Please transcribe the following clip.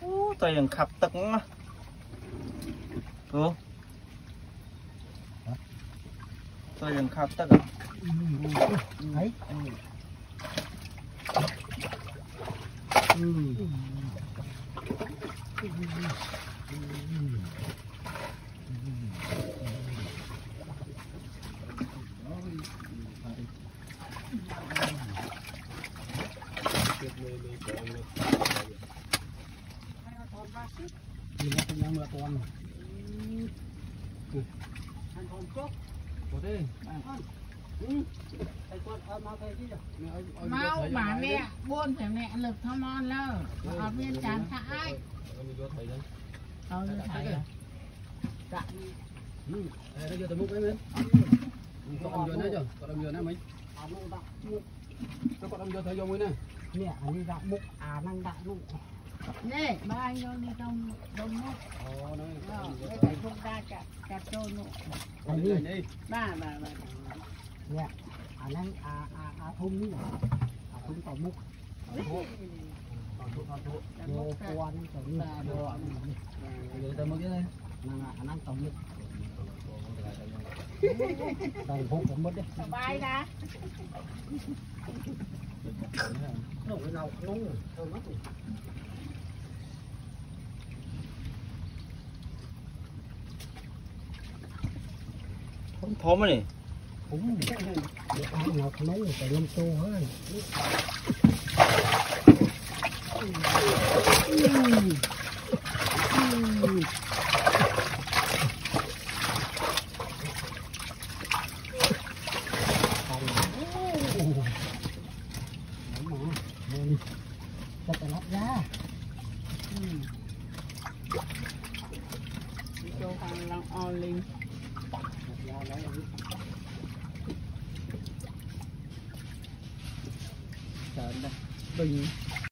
โอ้ตัวยังขับตึกนะโอ้ตัวยังขับตึกอ่ะ thấy Nhìn nó không dám mưa to mà. Anh còn chốt. có thế. Thầy con ở mau? Mẹ mà mẹ buôn phải mẹ lực thăm on lơ ở bên chán mình vô thầy đây. ờ như thầy à dạ Ừ, thầy nó vô thầy múc ấy mình. Có ông vô nè chứ? Có ông vô nè mình. Có ông vô thầy vô mới nè. nè anh đã múc à năng đã múc Nè, ba anh nó đi đông đông nó. Ồ, nó phải không ta cả cả trâu nó. Ba ba ba. Dạ. À năng à à à thùng nữa. À thùng tàu múc. Tàu múc. Đồ quan tổng đồ. Rồi ta mới cái Mà à năng tổng múc. Tàu múc cũng mất đấy. Bay ra nó cái nào nóng rồi. Mất rồi. Không thóm này. Cũng ngọt nóng rồi phải lâm tô hết cho cái lắp ra đi cho hàng lòng o linh Trời ơi. bình